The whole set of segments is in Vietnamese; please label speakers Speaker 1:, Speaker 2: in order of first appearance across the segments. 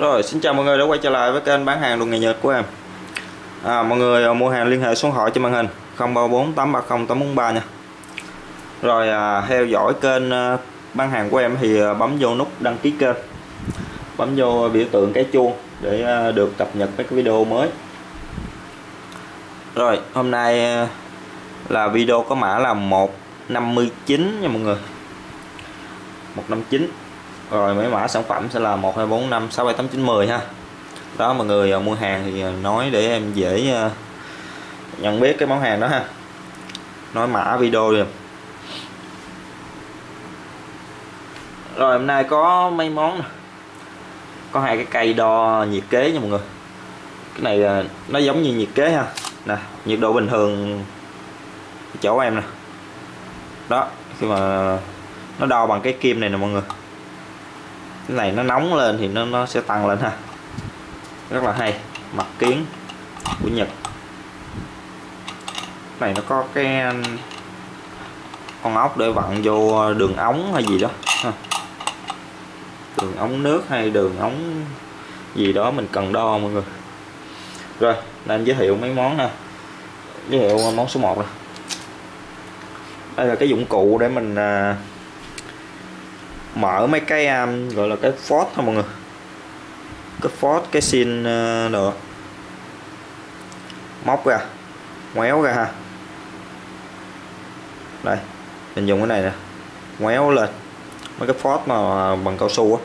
Speaker 1: Rồi xin chào mọi người đã quay trở lại với kênh bán hàng đồ ngày Nhật của em. À, Mọi người à, mua hàng liên hệ số điện thoại trên màn hình 034 830 843 nha. Rồi à, theo dõi kênh à, bán hàng của em thì à, bấm vô nút đăng ký kênh Bấm vô biểu tượng cái chuông để à, được cập nhật các video mới. Rồi hôm nay à, là video có mã là 159 nha mọi người. 159 rồi mấy mã sản phẩm sẽ là 1 2 4 5 6 7 8 9 10 ha. Đó, mọi người à, mua hàng thì à, nói để em dễ à, nhận biết cái món hàng đó ha. Nói mã video đi. Rồi, hôm nay có mấy món này. có hai cái cây đo nhiệt kế nha mọi người. Cái này nó giống như nhiệt kế ha. Nè, nhiệt độ bình thường chỗ em nè. Đó, khi mà nó đo bằng cái kim này nè mọi người cái này nó nóng lên thì nó nó sẽ tăng lên ha. Rất là hay. Mặt kiến của Nhật. Cái này nó có cái um, con ốc để vặn vô uh, đường ống hay gì đó ha. đường ống nước hay đường ống gì đó mình cần đo mọi người. Rồi, nên giới thiệu mấy món ha. Giới thiệu món số 1 đây là cái dụng cụ để mình uh, mở mấy cái um, gọi là cái phốt thôi mọi người. Cái phốt cái xin uh, nữa móc ra ngoéo ra ha. Đây mình dùng cái này nè. Ngoéo lên. Mấy cái phốt mà bằng cao su á.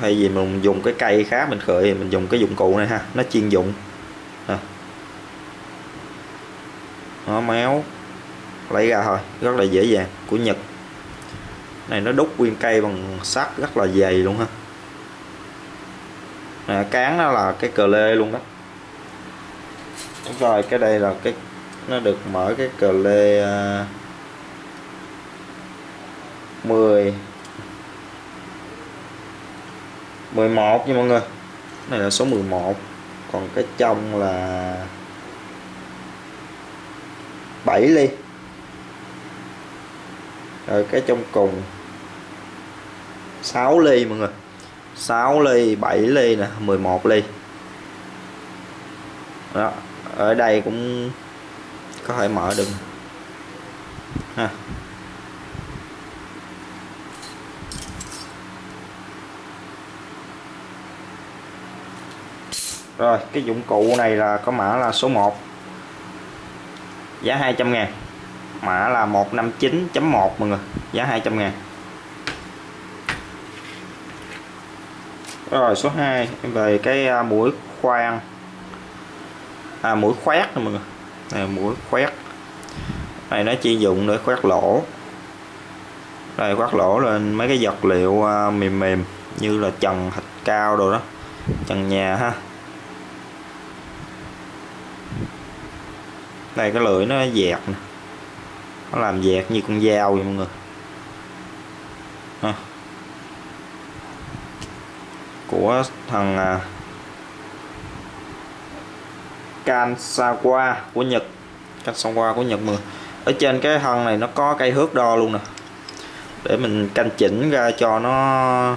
Speaker 1: Hay gì mình dùng cái cây khác mình khởi mình dùng cái dụng cụ này ha. Nó chuyên dụng. À. nó méo lấy ra thôi rất là dễ dàng của Nhật. Này nó đúc nguyên cây bằng sắt rất là dày luôn ha. Này, cán nó là cái cờ lê luôn đó. Rồi cái đây là cái nó được mở cái cờ lê uh, 10 11 nha mọi người. Này là số 11 còn cái trong là 7 ly rồi cái trong cùng. 6 ly mọi người. 6 ly 7 ly nè 11 ly. Đó, ở đây cũng có thể mở được. Ha. Rồi, cái dụng cụ này là có mã là số 1 giá 200 ngàn mã là 159.1 mọi người. Giá 200 ngàn. Rồi số 2 em về cái à, mũi khoan. À mũi khoét nè mọi người. Này mũi khoét. Này nó chuyên dụng để khoét lỗ. Đây khoét lỗ lên mấy cái vật liệu à, mềm mềm như là trần thạch cao đồ đó. Trần nhà ha. Đây cái lưỡi nó dẹt nè nó làm dẹt như con dao vậy mọi người. Ha. của thằng à, Kansawa của Nhật. Kansawa của Nhật mọi ở trên cái thân này nó có cây hước đo luôn nè. Để mình canh chỉnh ra cho nó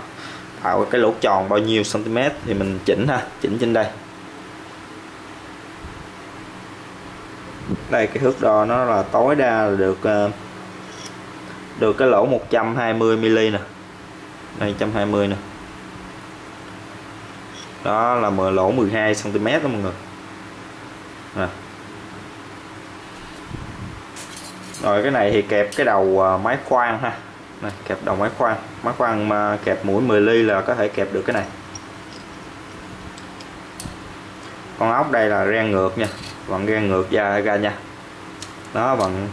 Speaker 1: tạo cái lỗ tròn bao nhiêu cm thì mình chỉnh ha chỉnh trên đây. Đây cái thước đo nó là tối đa là được ờ, được cái lỗ 120 mm nè. Đây 120 nè. Đó là mở lỗ 12 cm đó mọi người. Nè. rồi cái này thì kẹp cái đầu ờ, máy khoan ha. Này, kẹp đầu máy khoan. Máy khoan mà kẹp mũi 10 ly là có thể kẹp được cái này. Con ốc đây là ren ngược nha bạn ra ngược ra ra nha. Đó bằng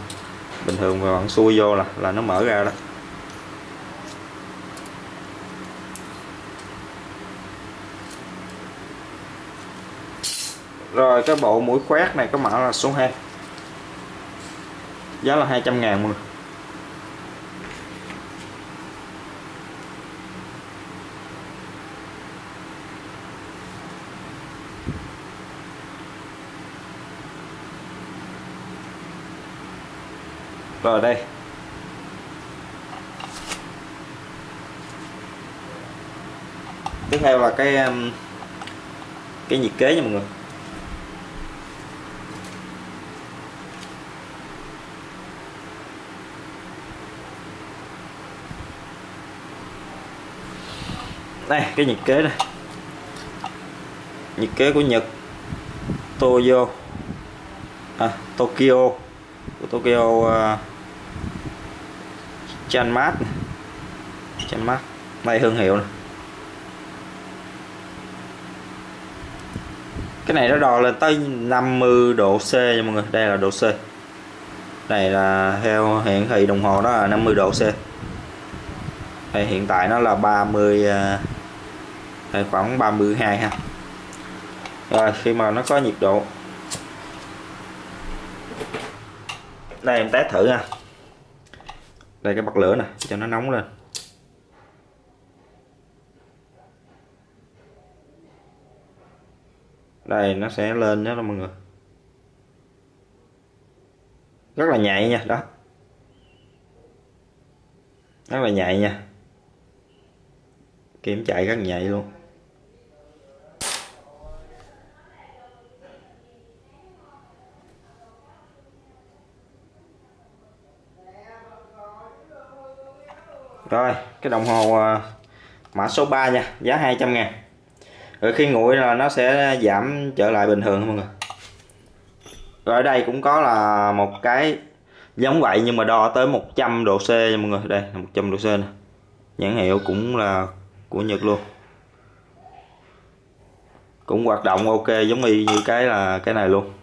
Speaker 1: bình thường mà bạn xuôi vô là là nó mở ra đó. Rồi, cái bộ mũi khoét này có mã là số 2 giá là 200 ngàn mọi người rồi đây. Tiếp theo là cái um, cái nhiệt kế nha mọi người. Đây cái nhiệt kế này nhiệt kế của Nhật. Toyo à, Tokyo. Của Tokyo uh, Chanmat mát đây thương hiệu này. cái này nó đo lên tới 50 độ C nha mọi người. Đây là độ C. Này là theo hiển thị đồng hồ đó là 50 độ C. Đây hiện tại nó là 30 đây à, khoảng 32 ha. Rồi, khi mà nó có nhiệt độ. Đây, em test thử nha đây, cái bật lửa nè, cho nó nóng lên. Đây, nó sẽ lên đó mọi người. Rất là nhạy nha, đó. Rất là nhạy nha. Kiếm chạy rất nhạy luôn. Rồi, cái đồng hồ ờ, mã số 3 nha, giá 200 ngàn. Rồi khi nguội là nó sẽ giảm trở lại bình thường mọi người. Rồi ở đây cũng có là một cái giống vậy nhưng mà đo tới 100 độ C nha mọi người. Đây, là 100 độ C nè. Nhãn hiệu cũng là của Nhật luôn. Cũng hoạt động ok giống y như cái là cái này luôn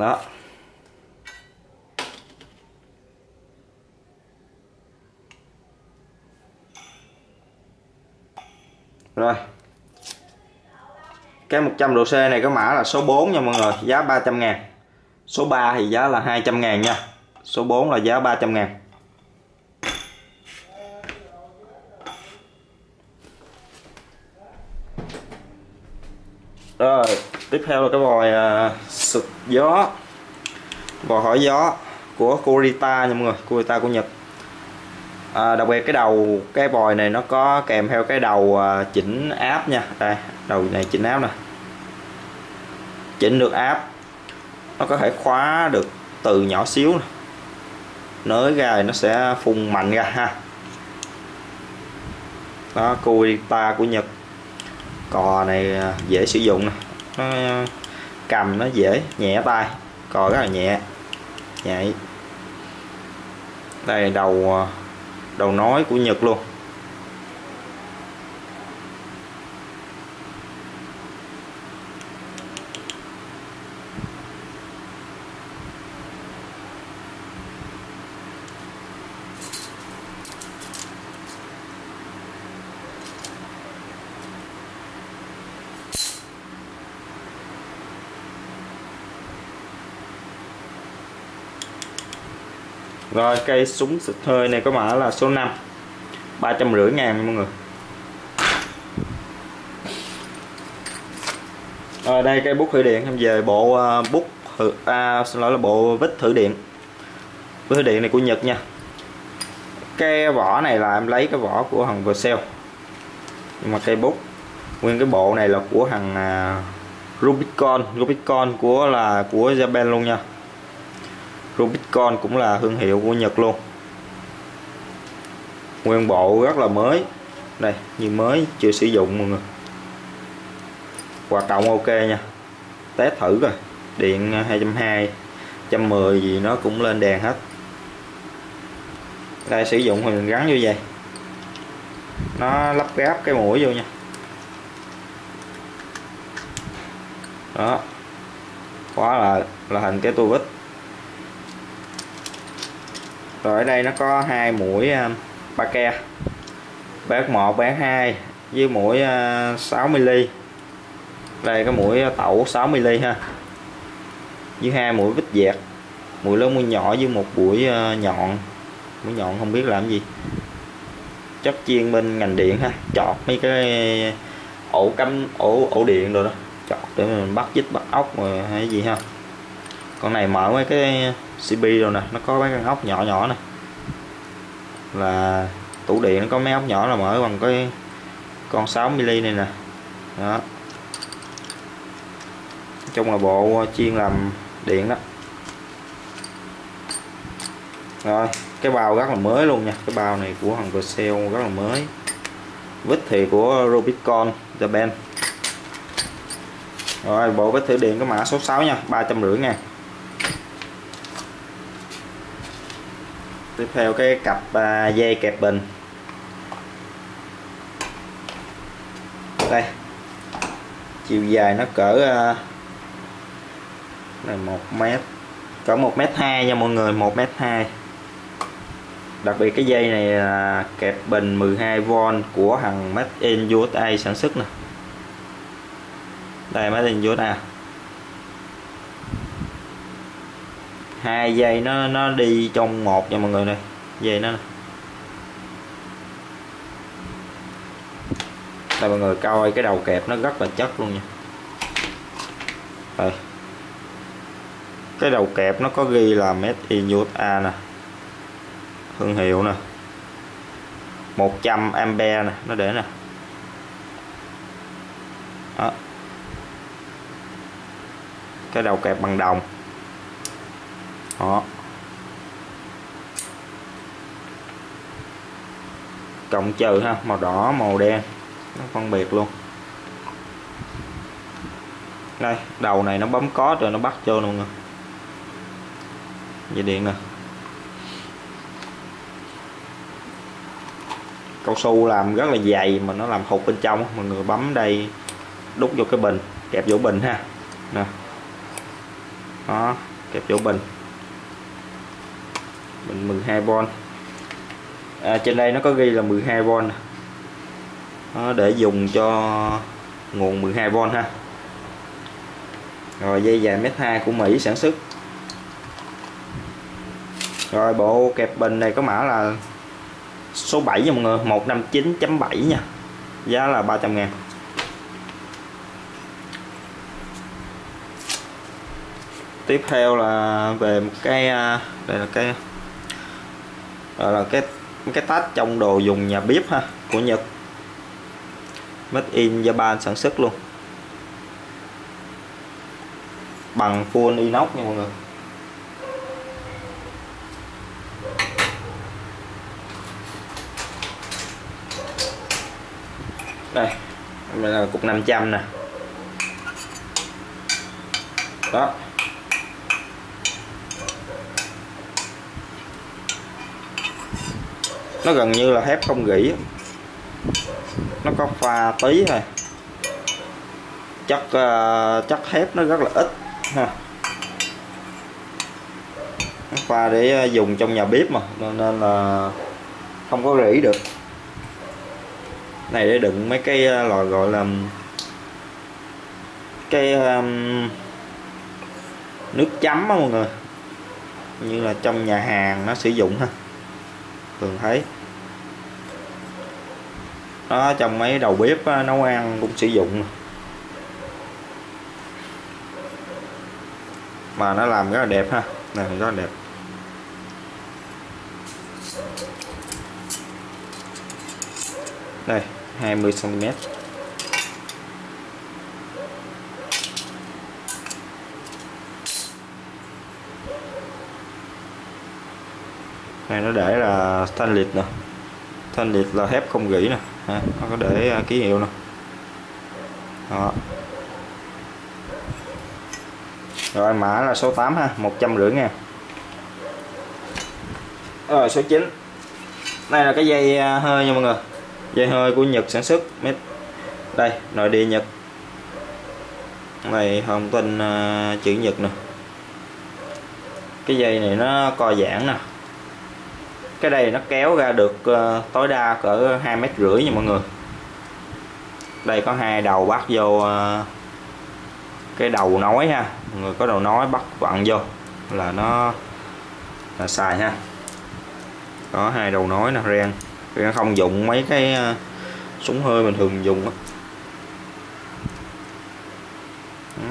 Speaker 1: đó rồi cái 100 độ C này có mã là số 4 nha mọi người giá 300 ngàn. Số 3 thì giá là 200 ngàn nha. Số 4 là giá 300 ngàn. Rồi tiếp theo là cái vòi uh, sực gió. Vòi hỏi gió của Kurita nha mọi người Kurita của Nhật. À, đặc biệt cái đầu cái vòi này nó có kèm theo cái đầu à, chỉnh áp nha. Đây đầu này chỉnh áp nè chỉnh được áp nó có thể khóa được từ nhỏ xíu nè. Nới ra thì nó sẽ phun mạnh ra ha. Đó Kurita của Nhật. Cò này à, dễ sử dụng nè. Nó à, cầm nó dễ, nhẹ tay. Cò rất là nhẹ. Nhạy đây, đầu à, đầu nói của Nhật luôn. Rồi cây súng xịt hơi này có mã là số 5 350 ngàn mọi người. Rồi đây cây bút thử điện. Em về bộ uh, bút thử, à, xin lỗi là bộ vít thử điện. Vít thử điện này của Nhật nha. Cái vỏ này là em lấy cái vỏ của thằng Vercel. Nhưng mà cây bút nguyên cái bộ này là của thằng uh, Rubicon. Rubicon của là của Japan luôn nha. Rubicon cũng là thương hiệu của Nhật luôn. Nguyên bộ rất là mới. Đây, như mới, chưa sử dụng mọi người. Hoạt động ok nha. Test thử rồi điện à, 220 110 gì nó cũng lên đèn hết. Đây, sử dụng thì mình gắn như vậy. Nó lắp ráp cái mũi vô nha. Đó. Quá là là hình cái tua vít rồi ở đây nó có hai mũi à, ba ke. Bác 1 bác 2 với mũi à, 6mm đây cái mũi à, tẩu 6mm ha. Với hai mũi vít dẹt. Mũi lớn, mũi nhỏ với một mũi nhọn. Mũi nhọn không biết làm gì. Chất chiên bên ngành điện ha. Chọt mấy cái ổ cắm, ổ ổ điện rồi đó. Chọt để mình bắt, dít, bắt ốc rồi hay gì ha. Con này mở mấy cái CP rồi nè, nó có mấy con ốc nhỏ nhỏ nè là tủ điện nó có mấy ốc nhỏ là mở bằng cái con 6 mm này nè. Đó. Chung là bộ chuyên làm điện đó. Rồi, cái bao rất là mới luôn nha. Cái bao này của thằng Vercel rất là mới. Vít thì của Rubicon Japan rồi, bộ vít thử điện có mã số 6 nha, ba trăm rưỡi ngàn. Tiếp theo cái cặp à, dây kẹp bình. Đây. Chiều dài nó cỡ là này một mét, cỡ một mét hai nha mọi người, một mét hai. Đặc biệt cái dây này là kẹp bình 12V của thằng Made in USA sản xuất nè. Đây, Made in USA hai dây nó nó đi trong một nha mọi người này. Dây nó này. đây mọi người, coi cái đầu kẹp nó rất là chất luôn nha. Đây. Cái đầu kẹp nó có ghi là made in USA nè. Thương hiệu nè. 100 ampe nè, nó để nè. Đó. Cái đầu kẹp bằng đồng đó. Cộng trừ ha, màu đỏ, màu đen. Nó phân biệt luôn. Đây, đầu này nó bấm có rồi nó bắt vô luôn nè dây điện nè. Cao su làm rất là dày mà nó làm hụt bên trong mọi người bấm đây, đút vô cái bình, kẹp vô bình ha. Nè. Đó, kẹp vô bình mình 12V à, trên đây nó có ghi là 12V đó, để dùng cho nguồn 12V ha. Rồi dây dài mét 2 của Mỹ sản xuất. Rồi bộ kẹp bình này có mã là số 7 nha mọi người 159.7 nha. Giá là 300 ngàn. Tiếp theo là về một cái à, đây là cái rồi là cái cái tách trong đồ dùng nhà bếp ha, của Nhật. Made in Japan sản xuất luôn. Bằng full inox nha mọi người. Đây đây là cục 500 nè. Đó. Nó gần như là thép không gỉ. Nó có pha tí thôi. Chất uh, chất thép nó rất là ít ha. Nó pha để ờ, dùng trong nhà bếp mà nên là không có rỉ được. Này để đựng mấy cái ờ, lò gọi là cái um, nước chấm á mọi người. Như là trong nhà hàng nó sử dụng ha thường thấy. Đó trong mấy đầu bếp á, nấu ăn cũng sử dụng. Mà nó làm rất là đẹp ha này rất là đẹp. Đây 20 cm này nó để là thanh liệt nè. Thanh liệt là thép không gỉ nè. Ha, nó có để à, ký hiệu nè. Đó. Rồi mã là số 8 ha một trăm rưỡi ngàn. Rồi số 9 đây là cái dây à, hơi nha mọi người. Dây hơi của Nhật sản xuất. Đây nội địa Nhật. Này thông tin uh, chữ Nhật nè. Cái dây này nó co giãn nè cái đây nó kéo ra được uh, tối đa cỡ hai mét rưỡi nha mọi người. Đây có hai đầu bắt vô uh, cái đầu nối ha. Mọi người có đầu nối bắt vặn vô là nó là xài ha. Có hai đầu nối nè ren ren không dùng mấy cái uh, súng hơi mình thường dùng á.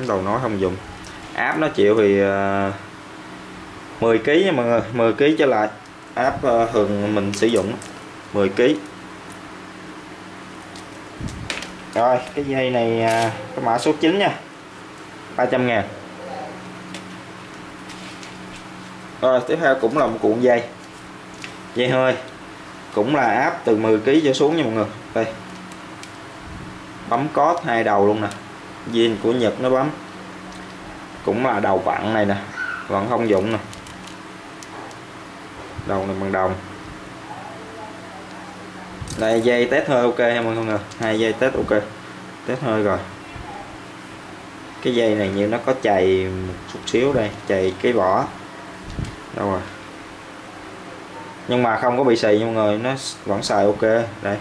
Speaker 1: Đầu nói không dùng. Áp nó chịu thì uh, 10 kg nha mọi người 10 kg trở lại áp thường ờ, mình sử dụng 10 kg rồi, cái dây này à, cái mã số 9 nha 300 ngàn. Rồi, tiếp theo cũng là một cuộn dây. Dây hơi, cũng là áp từ 10 kg trở xuống nha mọi người. Đây. Bấm code hai đầu luôn nè. Viên của Nhật nó bấm. Cũng là đầu vặn này nè, vẫn không dụng nè đầu này bằng đồng. Đây dây test hơi ok em mọi người. Hai dây test ok. Test hơi rồi. Cái dây này như nó có chày một chút xíu đây chày cái vỏ. Đâu rồi? Nhưng mà không có bị xì mọi người nó vẫn xài ok. Đây.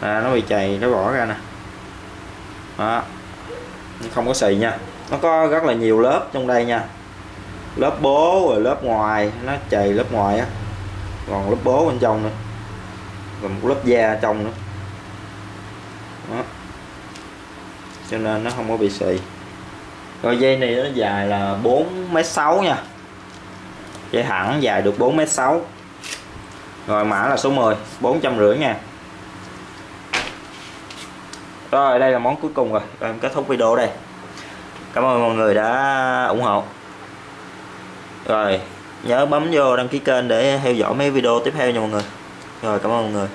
Speaker 1: À, nó bị chày nó vỏ ra nè. Đó. Không có xì nha. Nó có rất là nhiều lớp trong đây nha lớp bố rồi lớp ngoài, nó chày lớp ngoài á. Còn lớp bố bên trong nữa. Và một lớp da trong nữa. Đó. cho nên nó không có bị xì. Rồi dây này nó dài là 4 m 6 nha. Dây thẳng dài được 4 m 6 rồi mã là số 10 450 nha. Rồi, đây là món cuối cùng rồi. Rồi em kết thúc video đây. Cảm ơn mọi người đã ủng hộ rồi, nhớ bấm vô đăng ký kênh để theo dõi mấy video tiếp theo nha mọi người. Rồi, cảm ơn mọi người.